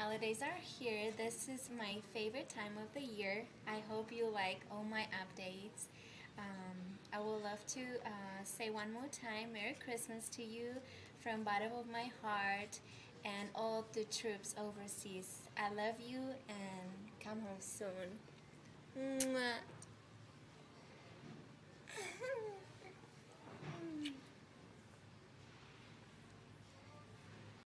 holidays are here. This is my favorite time of the year. I hope you like all my updates. Um, I would love to uh, say one more time Merry Christmas to you from bottom of my heart and all the troops overseas. I love you and come home soon. Mm.